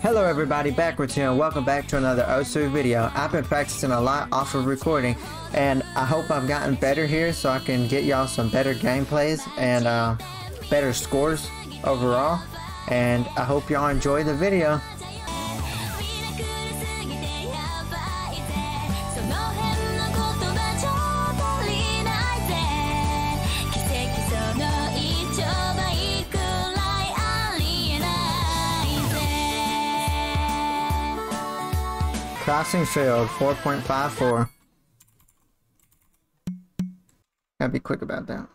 Hello everybody, Backwoods here and welcome back to another OSU video. I've been practicing a lot off of recording and I hope I've gotten better here so I can get y'all some better gameplays and uh, better scores overall. And I hope y'all enjoy the video. Crossing failed, 4.54. Gotta be quick about that.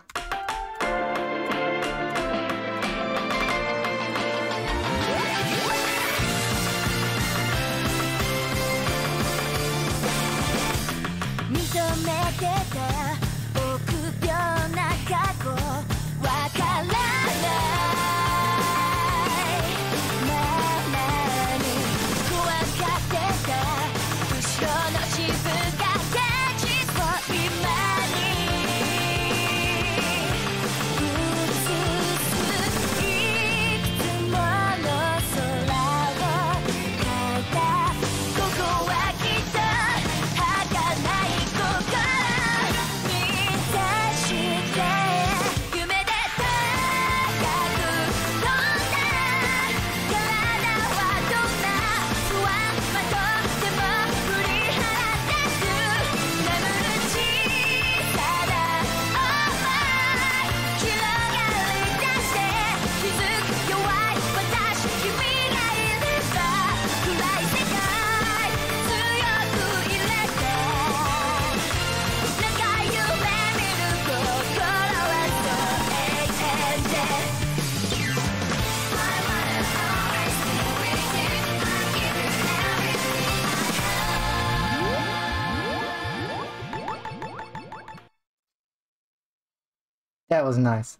That was nice.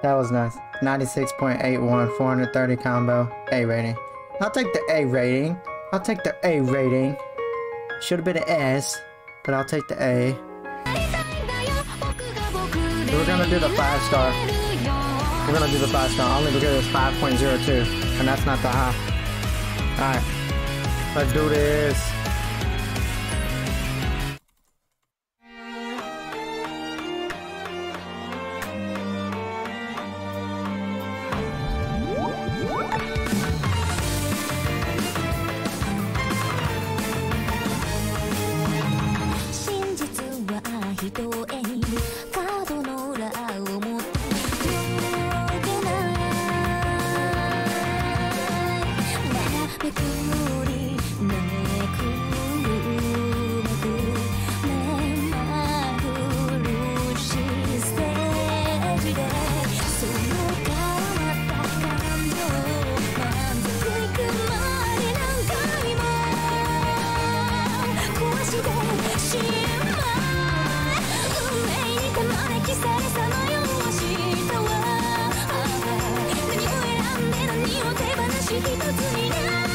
That was nice. 96.81, 430 combo, A rating. I'll take the A rating. I'll take the A rating. Should have been an S, but I'll take the A. We're gonna do the 5 star. We're gonna do the 5 star only because it's 5.02, and that's not the high. Alright, let's do this. つた罪が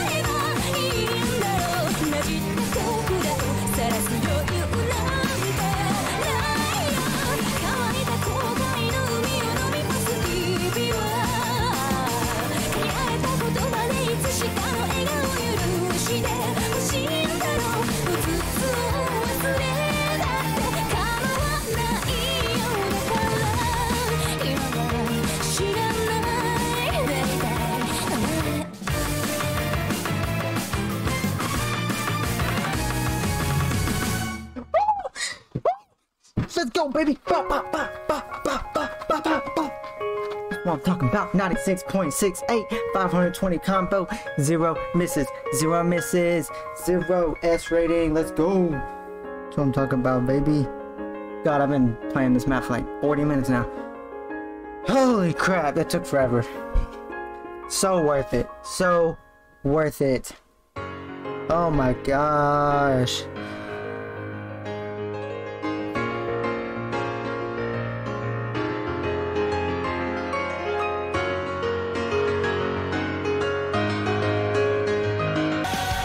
I'm 96.68, 520 combo, zero misses, zero misses, zero S rating. Let's go. That's what I'm talking about, baby. God, I've been playing this map for like 40 minutes now. Holy crap, that took forever. So worth it. So worth it. Oh my gosh.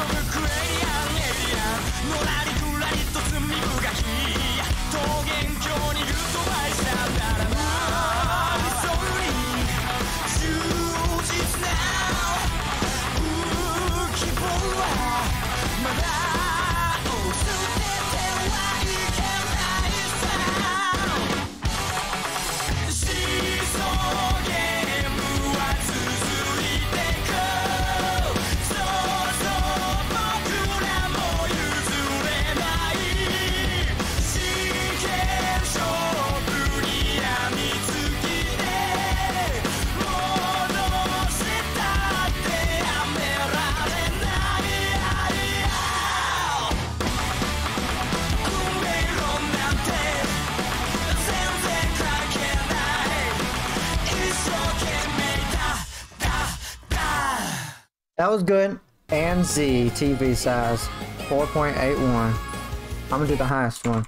So That was good. And Z TV size 4.81. I'm gonna do the highest one.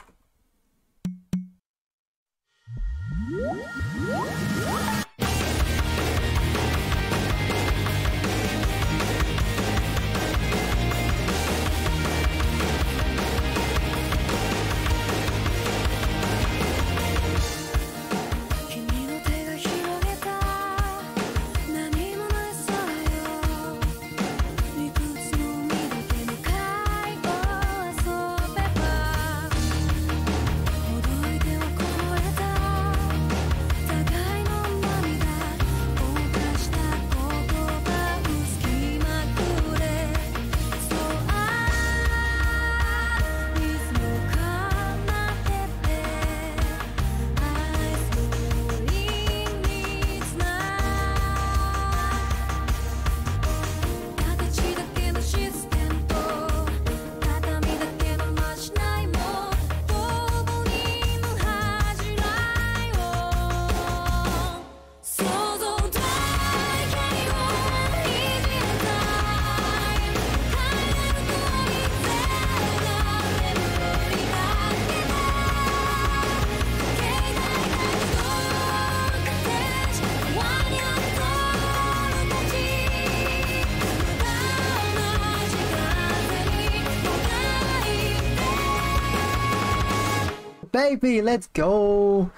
baby. Let's go.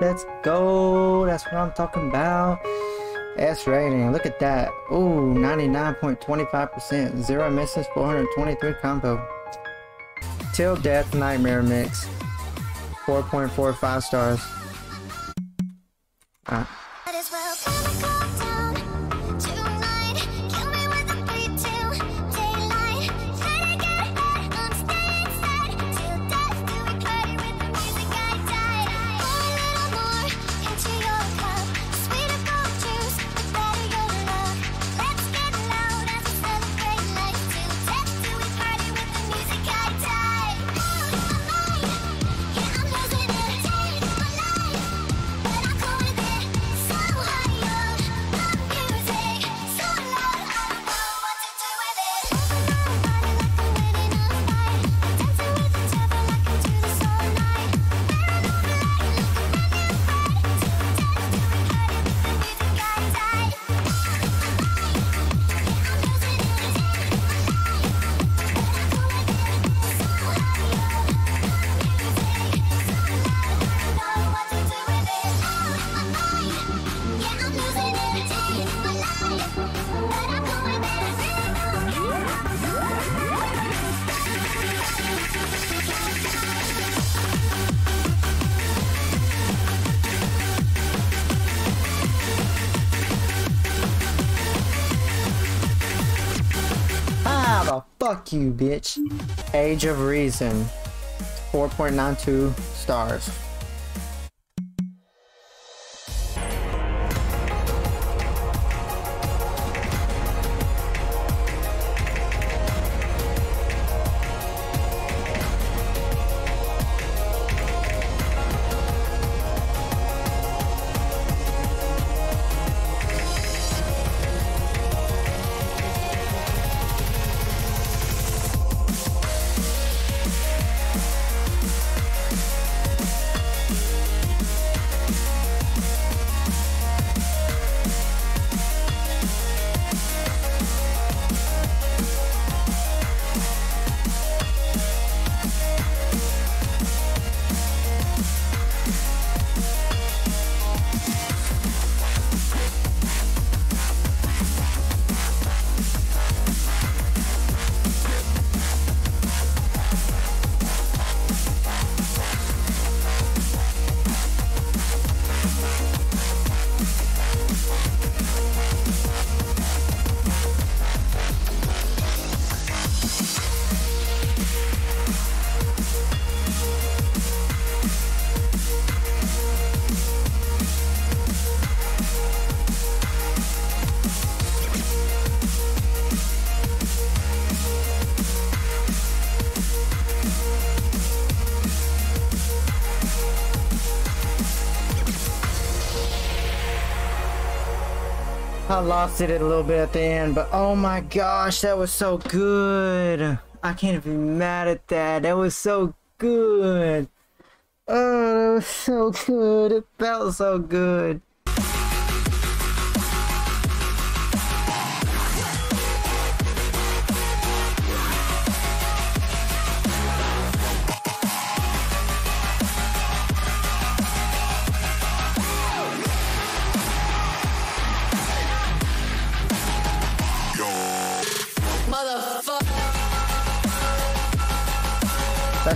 Let's go. That's what I'm talking about. S rating. Look at that. Ooh, 99.25%. Zero misses, 423 combo. Till Death Nightmare Mix. 4.45 stars. Alright. Oh fuck you, bitch? Age of Reason. 4.92 stars. I lost it a little bit at the end, but oh my gosh, that was so good. I can't be mad at that. That was so good. Oh, that was so good. It felt so good.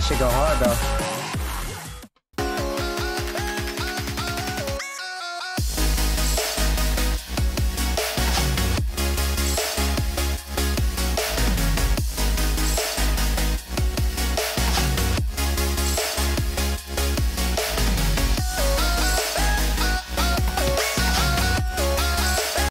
should go hard though.